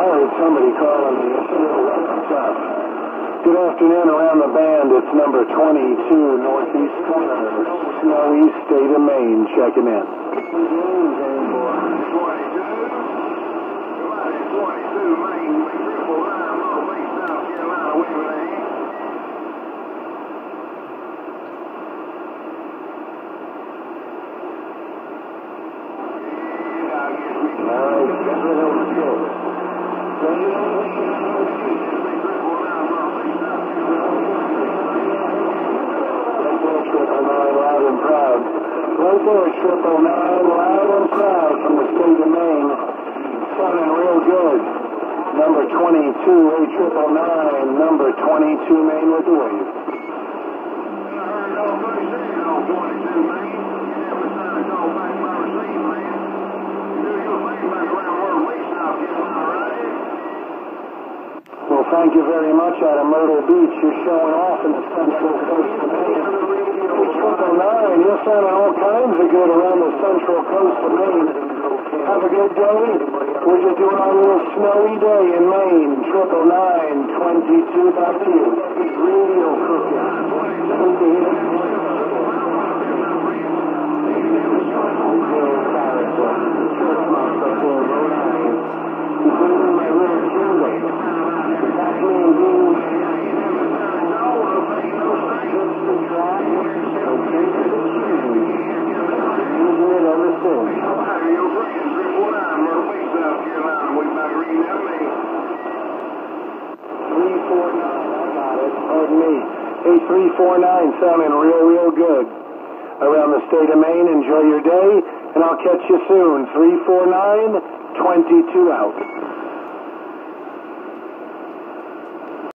I heard somebody calling me. What's up? Good afternoon around the band. It's number 22, northeast corner, snowy state of Maine, checking in. All right, get rid of the kids. Triple nine, loud and proud. Right triple nine, loud and proud from the state of Maine. Real good. Number 22, A triple nine, number 22, Maine with the wave. Thank you very much out of Myrtle Beach. You're showing off in the central coast of Maine. Triple nine. You're sounding all kinds of good around the central coast of Maine. Have a good day. We're just doing our little snowy day in Maine. Triple nine, twenty-two. Back to you. Radio cooking. 8349 sounding real, real good. Around the state of Maine, enjoy your day, and I'll catch you soon. 349 22 out.